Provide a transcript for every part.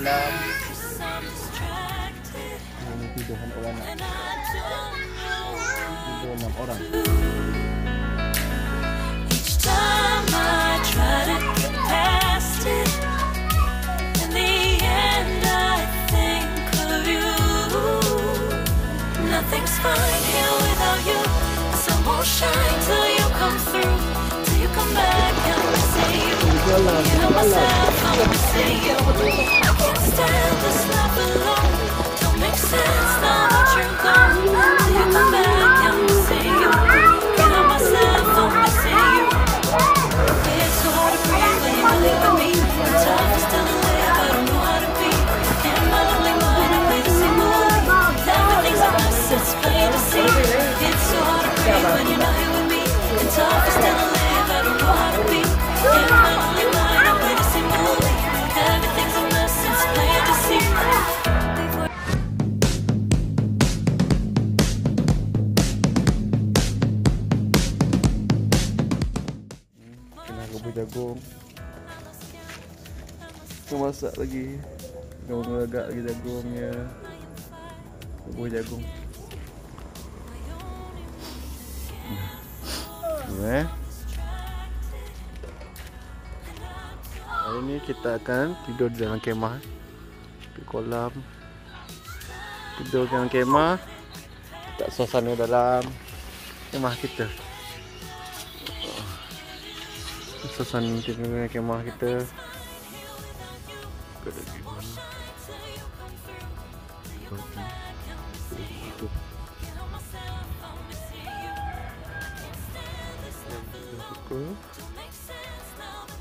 Silam Ini tidur anak-anak Tidur enam orang Each time I try to get past it, in the end I think of you. Nothing's fine here without you. The sun won't shine till you come through, till you come back. Missing you. Myself, I'm missing you. Rebus jagung Kita masak lagi. Kita mengelagak lagi jagungnya. Rebus jagung eh Hari ni kita akan tidur di dalam kemah. Di kolam. Tidur di dalam kemah. Tak suasana dalam kemah kita suasana tidur dengan kemah kita. Pukul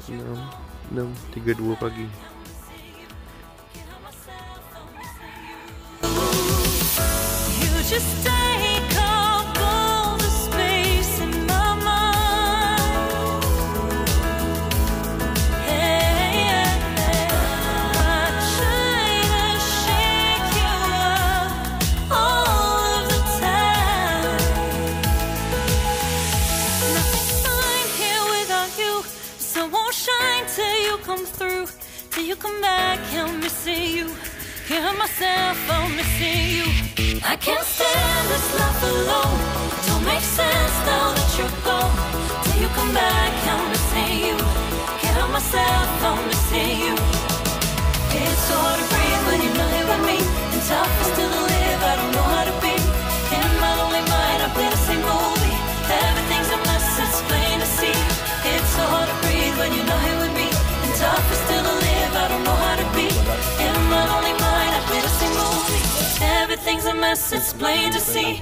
enam enam tiga dua pagi. You just come back, I'm missing you. Hear myself, I'm missing you. I can't stand this life alone. Don't make sense now that you're mess, it's plain to see.